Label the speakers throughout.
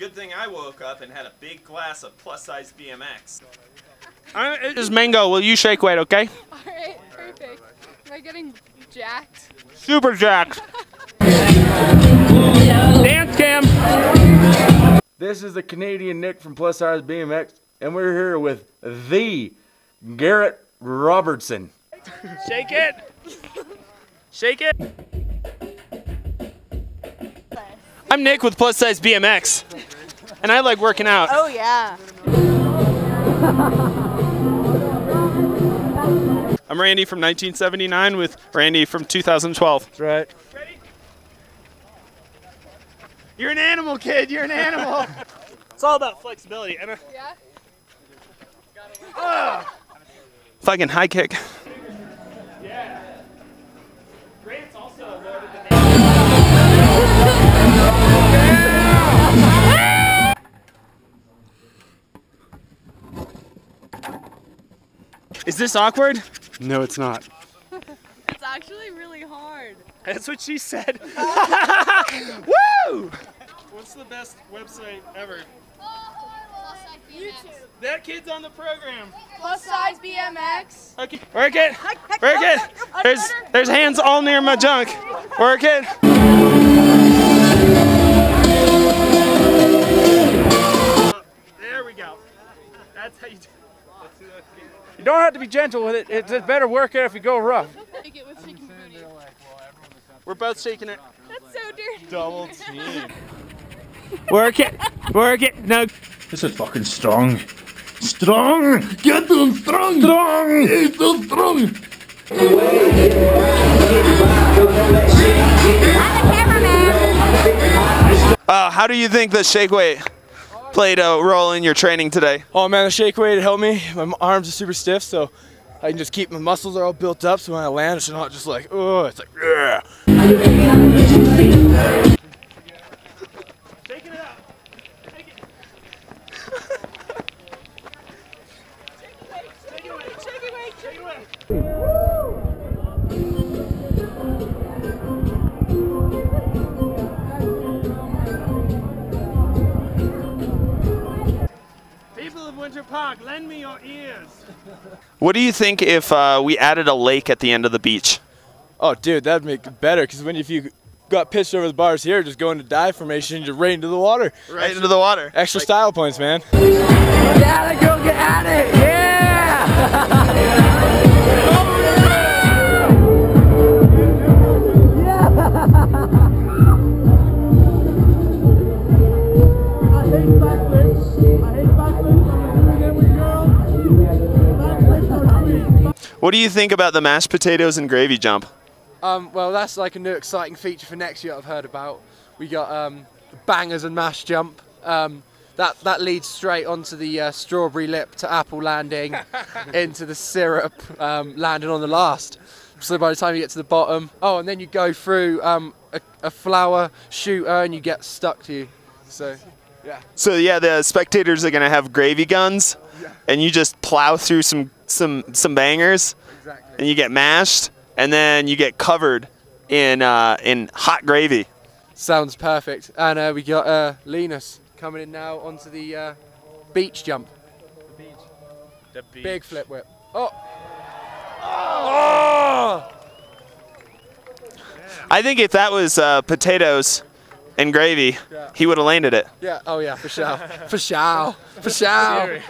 Speaker 1: Good thing I woke up and had a big glass of plus size BMX.
Speaker 2: Uh, it is mango. Will you shake weight, okay?
Speaker 3: Alright, perfect. Am I getting jacked?
Speaker 2: Super jacked. Dance cam.
Speaker 4: This is the Canadian Nick from Plus Size BMX, and we're here with the Garrett Robertson.
Speaker 2: Shake it. Shake it. I'm Nick with Plus Size BMX, and I like working out.
Speaker 5: Oh yeah.
Speaker 2: I'm Randy from 1979 with Randy from 2012.
Speaker 4: That's right.
Speaker 2: You're an animal, kid. You're an animal. it's all about flexibility. And a
Speaker 3: Yeah? Ah.
Speaker 2: fucking high kick. Is this awkward?
Speaker 6: No, it's not.
Speaker 5: It's actually really hard.
Speaker 2: That's what she said. Woo! What's the best website ever?
Speaker 3: YouTube.
Speaker 2: That kid's on the program.
Speaker 3: Plus size BMX.
Speaker 2: Okay. Work it. Work it. There's there's hands all near my junk. Work it. You
Speaker 4: don't have to be gentle with it. It's it's better work it if you go rough.
Speaker 3: Take it with shaking booty.
Speaker 2: We're both shaking it.
Speaker 3: That's so dirty.
Speaker 2: Double team.
Speaker 6: Work it. Work it. No. This is fucking strong. Strong. Get them strong. Strong. It's so strong.
Speaker 2: Uh, how do you think the shake weight played a role in your training today?
Speaker 4: Oh man, the shake weight helped me. My arms are super stiff, so I can just keep my muscles are all built up. So when I land, it's not just like oh, it's like yeah.
Speaker 2: Shaking it out. People of Winter Park, lend me your ears. What do you think if uh, we added a lake at the end of the beach?
Speaker 4: Oh dude, that'd make it better. Cause when if you got pitched over the bars here, just go into dive formation, just right into the water.
Speaker 2: Right into the water.
Speaker 4: Extra style points, man.
Speaker 2: What do you think about the mashed potatoes and gravy jump?
Speaker 7: Um, well, that's like a new exciting feature for next year I've heard about. We got um, bangers and mash jump. Um, that, that leads straight onto the uh, strawberry lip to apple landing into the syrup um, landing on the last. So by the time you get to the bottom, oh, and then you go through um, a, a flour shooter and you get stuck to you. So, yeah.
Speaker 2: So yeah, the spectators are gonna have gravy guns, and you just plow through some some some bangers,
Speaker 7: Exactly.
Speaker 2: and you get mashed, and then you get covered in uh, in hot gravy.
Speaker 7: Sounds perfect. And uh, we got uh, Linus coming in now onto the uh, beach jump. The beach. The beach. Big flip whip. Oh! Oh!
Speaker 2: I think if that was uh, potatoes and gravy, he would have landed it.
Speaker 7: Yeah, oh yeah, for sure. for sure. For sure.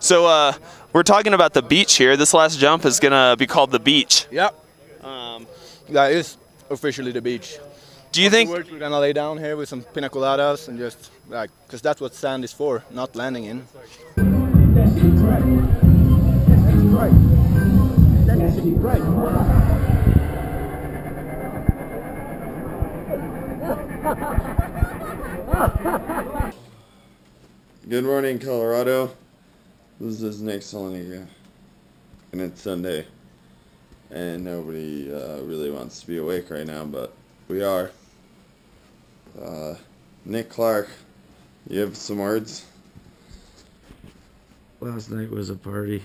Speaker 2: So uh, we're talking about the beach here. This last jump is gonna be called the beach.
Speaker 8: Yep.
Speaker 2: Um,
Speaker 8: That is officially the beach.
Speaker 2: do you think?
Speaker 8: We're gonna lay down here with some pina coladas and just like, cause that's what sand is for, not landing in.
Speaker 9: Good morning, Colorado. This is Nick Soloninka, and it's Sunday, and nobody uh, really wants to be awake right now, but we are. Uh, Nick Clark, you have some words?
Speaker 10: Last night was a party.